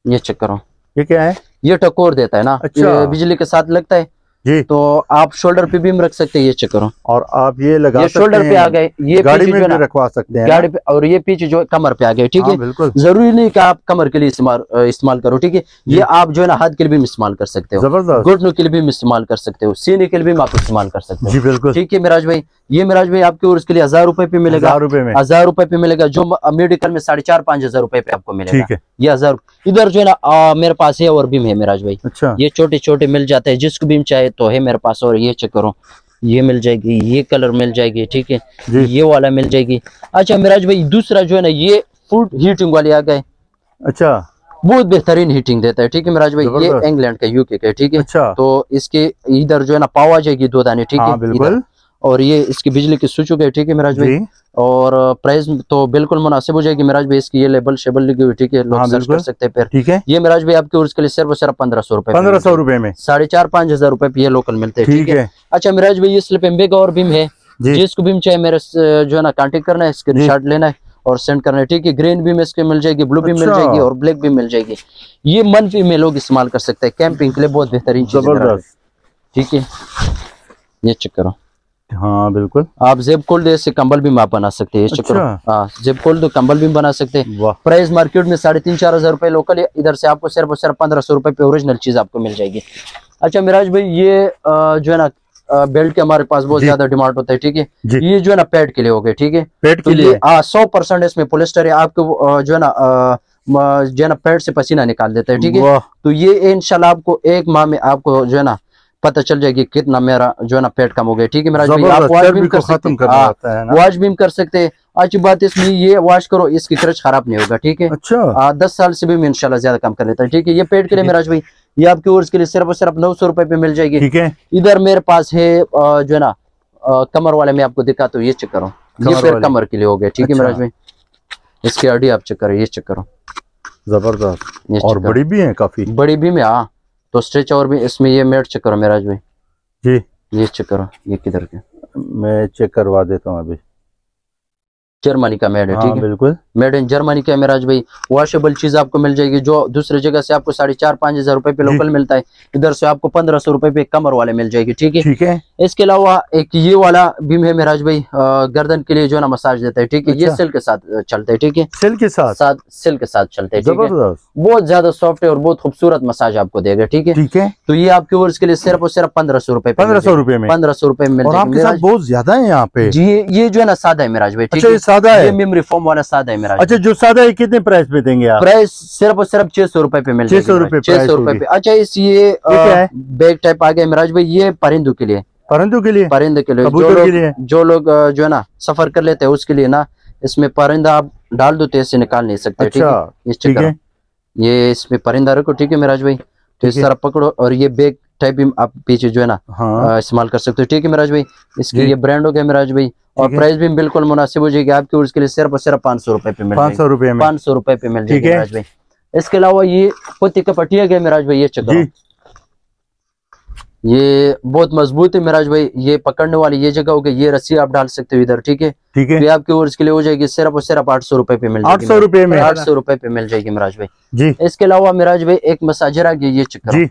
ये चेक करो। ये क्या है? ये टकोर देता है ना। अच्छा। बिजली के साथ लगता है। जी। तो आप शोल्डर पे भी रख सकते हैं ये चेक करो। और आप ये लगा ये शोल्डर पे आ गए ये गाड़ी में भी रखवा सकते हैं गाड़ी पे और ये पीछे जो कमर पे आ गए ठीक हाँ, है? बिल्कुल। ज़रूरी नहीं कि आप कमर के लिए इस्तेमाल इस्तेमाल करो ठीक है? ये आप जो है ना हाथ के लिए भी इस्तेमाल कर सकते हो। ज़बरदस्त। घुटनों के लिए भी इस्तेमाल कर सकते हो। सीने के लिए भी आप इस्तेमाल कर सकते जी हो बिल्कुल। ठीक है मिराज भाई? ये मिराज भाई आपके और इसके लिए हज़ार रुपए पे मिलेगा। हज़ार रुपए में। हज़ार रुपए पे मिलेगा। जो मेडिकल में साढ़े चार पाँच हज़ार रुपए पे आपको मिलेगा। ठीक है। ये हज़ार। इधर जो है ना मेरे पास है और भी है मिराज भाई। अच्छा। ये छोटे छोटे मिल जाते हैं जिसको भी चाहे तो है मेरे पास और ये चेक करो। ये मिल जाएगी ये कलर मिल जाएगी ठीक है? ये वाला मिल जाएगी। अच्छा मिराज भाई दूसरा जो है ना ये फ़ूड हीटिंग वाले आ गए। अच्छा। बहुत बेहतरीन हीटिंग देता है ठीक है मिराज भाई? ये इंग्लैंड का यूके का ठीक है? अच्छा। तो इसके इधर जो है ना पाव आ जाएगी दो दाने ठीक हाँ? है बिल्कुल। और ये इसकी बिजली की स्विच हो गई ठीक है मिराज भाई? और प्राइस तो बिल्कुल मुनासिब हो जाएगी मिराज भाई इसकी ये लेबल शेबल लगी हुई ठीक है? लोग हाँ, सर्च कर सकते हैं फिर। ठीक है। ये मिराज भाई आपके और इसके लिए सिर्फ़ और सिर्फ़ पंद्रह सौ रुपए पंद्रह सौ रुपए में। साढ़े चार पाँच हज़ार रुपए पे ये लोकल मिलते हैं ठीक है? अच्छा मिराज भाई ये स्लिपिंग बैग और भीम है। जिसको भीम चाहे मेरे जो है ना कॉन्टेक्ट करना है स्क्रीन शॉट लेना है और सेंड करना है ठीक है? ग्रीन भी में इसके मिल जाएगी ब्लू भी मिल अच्छा। जाएगी और ब्लैक भी मिल जाएगी। ये मनफी में लोग इस्तेमाल कर सकते हैं कैंपिंग के लिए बहुत बेहतरीन है ठीक है? ये चेक करो। हाँ बिल्कुल। आप जेब दे इससे कंबल भी आप बना सकते हैं अच्छा। हाँ जेब दो कंबल भी बना सकते हैं। प्राइस मार्केट में साढ़े तीन चार हज़ार रुपए लोकल इधर से आपको सिर्फ़ और सिर्फ़ पंद्रह सौ रुपए पे ओरिजिनल चीज़ आपको मिल जाएगी। अच्छा मिराज भाई ये जो है ना बेल्ट के हमारे पास बहुत ज़्यादा डिमांड होता है ठीक है? ये जो है ना पैड के लिए हो गए ठीक है? पेट तो के लिए हाँ सौ परसेंट इसमें पोलिस्टर है आपको जो है ना जो है ना पेट से पसीना निकाल देता है ठीक है? तो ये इनशाला आपको एक माह में आपको जो है ना पता चल जाएगी कितना मेरा जो है ना पेट कम हो गया। ठीक है मिराज भाई आप वॉश भी कर सकते हैं। करना हाँ, है वॉश कर सकते हैं। अच्छी बात इसमें ये वॉश करो इसकी क्रच खराब नहीं होगा ठीक है? अच्छा। आ, दस साल से भी मैं इंशाल्लाह ज़्यादा कम कर लेता है ठीक है? ये पेट के लिए है। मिराज भाई ये आपके और के लिए सिर्फ़ और सिर्फ़ नौ सौ रुपए पे मिल जाएगी। ठीक है। इधर मेरे पास है जो है ना कमर वाले मैं आपको दिखाता हूँ ये चेक करो। ये फिर कमर के लिए हो गया ठीक है अच्छा। मिराज भाई? इसकी अड़ी आप चेक करो ये चेक करो। ज़बरदस्त। और बड़ी भी है काफ़ी। बड़ी भी में हाँ। तो स्ट्रेच और भी इसमें ये मेट चेक करो मेराज भाई। जी। ये चेक करो ये किधर के? मैं चेक करवा देता हूँ अभी। जर्मनी का मेड है हाँ ठीक है बिल्कुल। मेड इन जर्मनी का है मिराज भाई वॉशेबल चीज़ आपको मिल जाएगी जो दूसरी जगह से आपको साढ़े चार पाँच हज़ार रुपए पे लोकल मिलता है इधर से आपको पंद्रह सौ रुपए पे कमर वाले मिल जाएगी ठीक है? ठीक है। इसके अलावा एक ये वाला बीम है मिराज भाई गर्दन के लिए जो है ना मसाज देता है ठीक है? ये अच्छा। सिल्क के साथ चलता है ठीक है? सिल्क के साथ? साथ सिल्क के साथ चलते हैं है? बहुत ज़्यादा सॉफ्ट है और बहुत खूबसूरत मसाज आपको देगा ठीक है? ठीक है। तो ये आपके वर्ष के लिए सिर्फ़ और सिर्फ़ पंद्रह सौ रुपए पंद्रह सौ रुपए में। पंद्रह सौ रुपए में बहुत ज़्यादा है यहाँ पे। ये जो है ना सादा है मिराज भाई ठीक अच्छा है? सादा है? मेमोरी फोम वाला सादा है मिराज अच्छा जो सादा है कितने प्राइस में देंगे आप? प्राइस सिर्फ़ और सिर्फ़ छह सौ रुपए पे मिल 600 रुपए छह सौ रुपए पे। अच्छा इस ये बैग टाइप आ गया मिराज भाई ये परिंदों के लिए। परंतु के लिए? परिंदे के लिए। जो लोग जो लोग जो है ना सफ़र कर लेते हैं उसके लिए ना इसमें परिंदा आप डाल दो तो ऐसे निकाल नहीं सकते ठीक है? अच्छा ठीक है। ये इसमें परिंदा रखो ठीक है मिराज भाई? तो इस तरह पकड़ो और ये बैग टाइप भी आप पीछे जो है ना हाँ। इस्तेमाल कर सकते हो ठीक है मिराज भाई? इसके। ये ब्रांड हो गया मिराज भाई। और प्राइस भी बिल्कुल मुनासिब हो जाएगी। आपकी और इसके लिए सिर्फ़ और सिर्फ़ पाँच सौ रुपए पे मिल पाँच सौ रुपए पाँच सौ रुपए पे मिल जाएगी। मिराज भाई। इसके अलावा ये पोती का पटिया गया मिराज भाई ये चक्कर ये बहुत मज़बूत है मिराज भाई। ये पकड़ने वाली ये जगह हो गई ये रस्सी आप डाल सकते हो इधर ठीक है? ठीक है। आपकी और इसके लिए हो जाएगी सिर्फ़ और सिर्फ़ आठ सौ रुपए पे मिल आठ सौ रुपए में। आठ सौ रुपए पे मिल जाएगी मिराज भाई। जी। इसके अलावा मिराज भाई एक मसाजर गया ये चक्कर जी।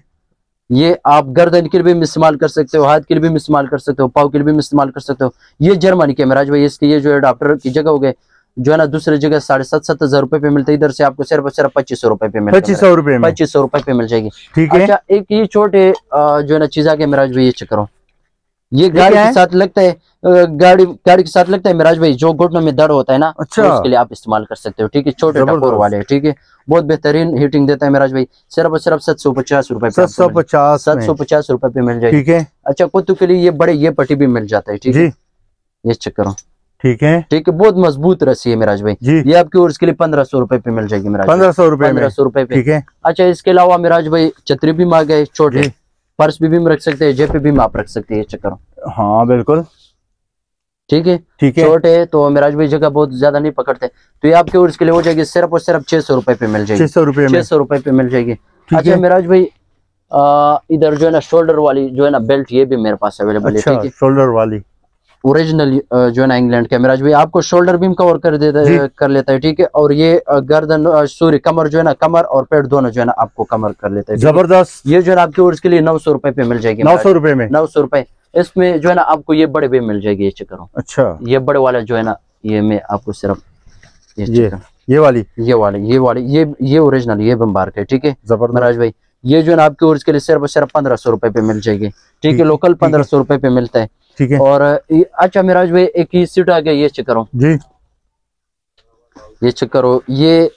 ये आप गर्दन के लिए भी इस्तेमाल कर सकते हो हाथ के लिए भी इस्तेमाल कर सकते हो पाव के लिए भी इस्तेमाल कर सकते हो। ये जर्मनी के मिराज भाई इसके ये जो है डॉक्टर की जगह हो गए जो है ना दूसरी जगह साढ़े सात सात हज़ार रुपए पे मिलते हैं। इधर से आपको सिर्फ़ और सिर्फ़ पच्चीस सौ रुपए पे मिलता पच्चीस सौ रुपए पच्चीस सौ रुपए पे मिल जाएगी। ठीक है। अच्छा एक ये छोटे जो है ना चीज़ आगे मिराज भाई ये चेक करो। ये गाड़ी के साथ लगता है गाड़ी गाड़ी के साथ लगता है मिराज भाई जो घुटनों में दर्द होता है ना अच्छा। तो उसके लिए आप इस्तेमाल कर सकते हो। ठीक है छोटे। वाले ठीक है। बहुत बेहतरीन हीटिंग देता है मिराज भाई। सिर्फ़ और सिर्फ़ सात सौ पचास रुपए सात सौ पचास सात सौ पचास रुपए पे मिल जाएगी। ठीक है। अच्छा कुत्तों के लिए ये बड़े ये पट्टी भी मिल जाता है ठीक है? ये चेक करो। ठीक है। ठीक है बहुत मज़बूत रस्सी है मिराज भाई। जी। ये आपकी और इसके लिए पंद्रह सौ रुपए पे मिल जाएगी मिराज पंद्रह सौ रुपए पंद्रह सौ रुपए पे। ठीक है। अच्छा इसके अलावा मिराज भाई छतरी भी गए छोटे। पर्स भी, भी रख सकते हैं जेपी भी आप रख सकते हैं ये चक्कर हाँ बिल्कुल। ठीक है? ठीक है। छोटे है तो मिराज भाई जगह बहुत ज़्यादा नहीं पकड़ते। तो ये आपके और इसके लिए हो जाएगी सिर्फ़ और सिर्फ़ छह सौ रुपए पे मिल जाएगी। छह सौ रुपए छह सौ रुपए पे मिल जाएगी। अच्छा मिराज भाई इधर जो है ना शोल्डर वाली जो है ना बेल्ट ये भी मेरे पास अवेलेबल है अच्छा ठीक है? शोल्डर वाली। ओरिजिनल जो है ना इंग्लैंड का। मिराज भाई आपको शोल्डर बीम कवर कर देता कर लेता है ठीक है? और ये गर्दन सॉरी कमर जो है ना कमर और पेट दोनों जो है ना आपको कमर कर लेता है ज़बरदस्त। ये जो है ना आपके और इसके लिए नौ सौ रुपए पे मिल जाएगी नौ सौ रुपए में। नौ सौ रुपए। इसमें जो है ना आपको ये बड़े भी मिल जाएगी ये चेक करो अच्छा। ये बड़े वाला जो है ना ये मैं आपको सिर्फ़ ये ये वाली? ये वाले ये वाले ये ये ओरिजिनल ये बम्बार के ठीक है? ज़बरदस्त। भाई ये जो है ना आपके और इसके लिए सिर्फ़ सिर्फ़ पंद्रह सौ रुपए पे मिल जाएगी ठीक ठीक- है। लोकल पंद्रह सौ रुपए पे मिलता है। ठीक है। और अच्छा मिराज भाई एक ही सीट आ गया ये चेक करो जी। ये चेक करो ये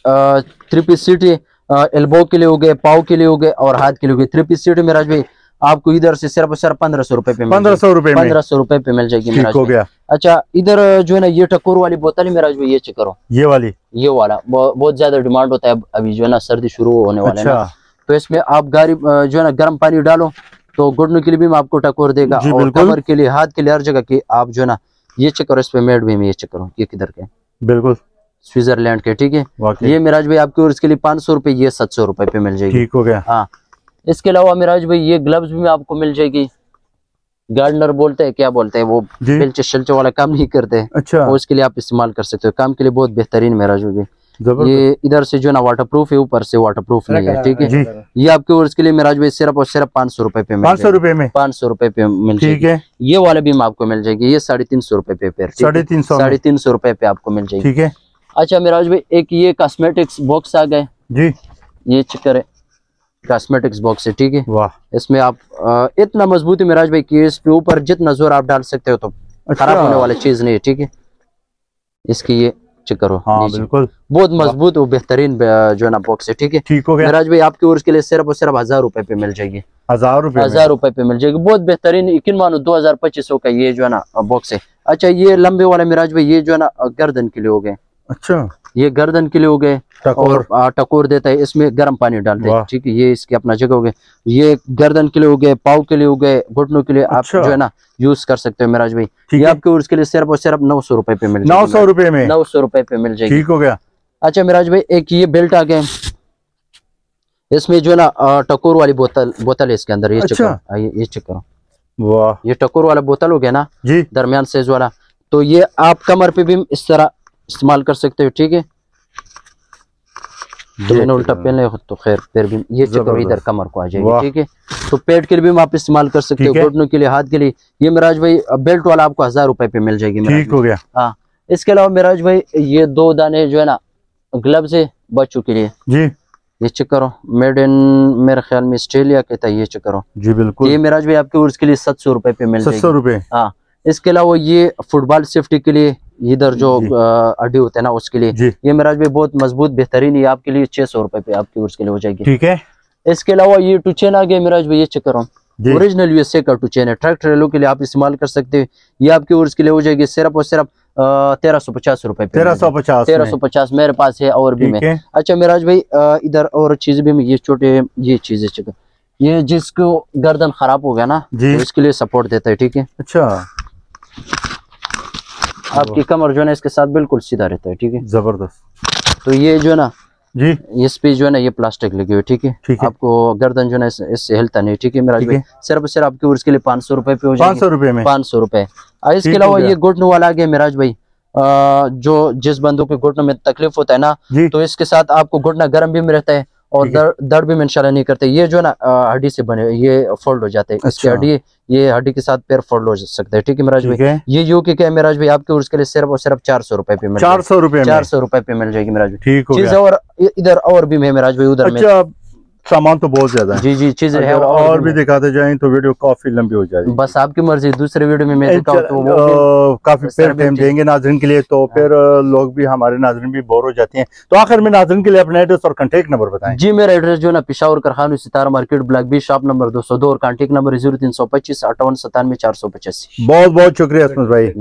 थ्री पीस सीट एल्बो के लिए हो गए पाव के लिए हो गए और हाथ के लिए हो गए। थ्री पीस सीट मिराज भाई आपको इधर से सिर्फ़ सिर्फ़ पंद्रह सौ रुपए पे पंद्रह सौ रुपए पंद्रह सौ रुपए पे मिल जाएगी ठीक हो गया। अच्छा इधर जो है ना ये टकोर वाली बोतल है मिराज भाई ये चेक करो। ये वाली? ये वाला बहुत ज़्यादा डिमांड होता है। अभी जो है ना सर्दी शुरू होने वाला है अच्छा। तो इसमें आप गाड़ी जो है ना गर्म पानी डालो तो घुटनों के लिए भी आपको टकोर देगा जी, और कमर के लिए हाथ के लिए हर जगह की आप जो है ना ये चेक करो इस पे मेड भी में ये चेक करो ये किधर के? बिल्कुल। स्विट्जरलैंड के ठीक है? ये मिराज भाई आपके और इसके लिए पाँच सौ रुपए ये सात सौ रुपए पे मिल जाएगी। ठीक हो गया। हाँ। इसके अलावा मिराज भाई ये ग्लव्स भी आपको मिल जाएगी। गार्डनर बोलते हैं क्या बोलते हैं वो जी। पिलचे शिलचे वाला काम नहीं करते। अच्छा। वो इसके लिए आप इस्तेमाल कर सकते हो। काम के लिए बहुत बेहतरीन मेरा जो ज़बरदस्त। ये इधर से जो ना वाटर प्रूफ है ऊपर से वाटर प्रूफ नहीं है ठीक है? ये आपके और इसके लिए मिराज भाई सिर्फ़ और सिर्फ़ पाँच सौ रुपए पे पाँच सौ रुपए में? पाँच सौ रुपए पे मिल ठीक जाएगी। है। ये वाला भी आपको मिल जाएगी। ये साढ़े तीन सौ रुपए पे पेयर साढ़े तीन सौ साढ़े तीन सौ रुपए पे आपको मिल जाएगी। ठीक है। अच्छा मिराज भाई एक ये कॉस्मेटिक्स बॉक्स आ गए। जी। ये चक्कर है कॉस्मेटिक्स बॉक्स है ठीक है? वाह। इसमें आप अ, इतना मज़बूत है मिराज भाई कि इसके ऊपर जितना ज़ोर आप डाल सकते हो तो खराब होने अच्छा वाली चीज़ नहीं है ठीक है? इसकी ये चेक करो। हाँ बिल्कुल। बहुत मज़बूत और बेहतरीन जो है ना बॉक्स है ठीक है? ठीक हो गया। मिराज भाई आपकी और इसके लिए सिर्फ़ और सिर्फ़ हज़ार रुपए पे मिल जाएगी। हज़ार रुपए हज़ार रुपए पे मिल जाएगी। बहुत बेहतरीन यकीन मानो दो हज़ार पच्चीस सौ का ये जो है ना बॉक्स है। अच्छा ये लंबे वाले मिराज भाई ये जो है ना गर्दन के लिए हो गए। अच्छा। ये गर्दन के लिए हो गए और टकोर देता है इसमें गर्म पानी डालते हैं। ठीक है ये इसकी अपना जगह हो गए। ये गर्दन के लिए हो गए पाव के लिए हो गए घुटनों के लिए आप अच्छा। जो है ना यूज़ कर सकते हो मिराज भाई। ये आपके उसके लिए सिर्फ़ और सिर्फ़ नौ सौ रुपए पे मिल नौ सौ रुपए में? नौ सौ रुपए पे मिल जाएगी। ठीक हो गया। अच्छा मिराज भाई एक ये बेल्ट आ गए इसमें जो है ना टकोर वाली बोतल बोतल है इसके अंदर ये चेक अच्छा। करो। ये चेक करो। वाह। ये टकोर वाला बोतल हो गया ना जी। दरमियान साइज़ वाला। तो ये आप कमर पे भी इस तरह इस्तेमाल कर सकते हो ठीक है? तो मैंने उल्टा ठीक पहन लिया तो खैर फिर भी ये चक्कर ज़बरदस्त। इधर कमर को आ जाएगी ठीक है? तो पेट के लिए भी आप इस्तेमाल कर सकते हो घुटनों के लिए हाथ के लिए। ये मिराज भाई बेल्ट वाला आपको हज़ार रुपए पे मिल जाएगी ठीक हो गया। हाँ। इसके अलावा मिराज भाई ये दो दाने जो है ना ग्लव्स है बच्चों के लिए। जी। ये चेक करो मेड इन मेरे ख्याल में ऑस्ट्रेलिया के था ये चेक करो। जी बिल्कुल। ये मिराज भाई आपके उसके लिए सात सौ रुपए पे मिल सात सौ रुपए। हाँ। इसके अलावा ये फुटबॉल सेफ्टी के लिए इधर जो अड्डी होते हैं ना उसके लिए। ये मिराज भाई बहुत मज़बूत बेहतरीन ये आपके लिए छह सौ रुपए पे आपके उसके लिए हो जाएगी। ठीक है। इसके अलावा ये टूचेन आ गया मिराज भाई ये चेक करो। ओरिजिनल यूएसए का टूचेन है। ट्रक ट्रेलों के लिए आप इस्तेमाल कर सकते हैं। ये आपके उर्स के लिए हो जाएगी सिर्फ़ और सिर्फ़ तेरह सौ पचास रुपए तेरह सौ पचास तेरह। सौ पचास मेरे पास है और भी में। अच्छा मिराज भाई इधर और चीज़ भी ये छोटे ये चीज़ें चेक। ये जिसको गर्दन खराब हो गया ना तो इसके लिए सपोर्ट देता है ठीक है? अच्छा। आपकी कमर जो है ना इसके साथ बिल्कुल सीधा रहता है ठीक है? ज़बरदस्त। तो ये जो है ना जी। इस पे जो है ना ये प्लास्टिक लगी हुई है ठीक है? ठीक है। आपको गर्दन जो है ना इससे हिलता नहीं ठीक है भाई? सिर्फ़ सिर्फ़ आपके उर्स के लिए पाँच सौ रुपए पे हो पाँच सौ रुपए में। पाँच सौ रुपए। इसके अलावा ये घुटने वाला आ गया मिराज भाई। जो जिस बंदों के घुटनों में तकलीफ़ होता है ना तो इसके साथ आपको घुटना गर्म भी में रहता है और दर्द दर्द भी मैं इंशाल्लाह नहीं करते। ये जो है ना हड्डी से बने ये फोल्ड हो जाते हैं। इसकी अच्छा। हड्डी ये हड्डी के साथ पैर फोल्ड हो सकते हैं। ठीक है मिराज भाई? ये यू के क्या है मिराज भाई आपके उसके लिए सिर्फ़ और सिर्फ़ चार सौ रुपए पे मिल चार सौ रुपए चार सौ रुपए पे मिल जाएगी मिराज भाई। ठीक है और इधर और भी है मिराज भाई उधर में। अच्छा सामान तो बहुत ज़्यादा है। जी जी चीज़ें है और, और भी दिखाते जाएँ तो वीडियो काफ़ी लंबी हो जाएगी। बस आपकी मर्ज़ी दूसरे वीडियो में मैं दिखाऊँ तो वो काफ़ी पेड़ टाइम देंगे नाजरन के लिए तो फिर लोग भी हमारे नाजरन भी बोर हो जाते हैं। तो आखिर में नाजरन के लिए अपना एड्रेस और कॉन्टेक्ट नंबर बताएँ। जी मेरा एड्रेस जो है ना Peshawar Karkhano Sitara market block B shop number दो सौ दो और कॉन्टेक्ट नंबर ज़ीरो तीन सौ पच्चीस अट्ठावन सतानवे चार सौ पचासी। बहुत बहुत शुक्रिया भाई।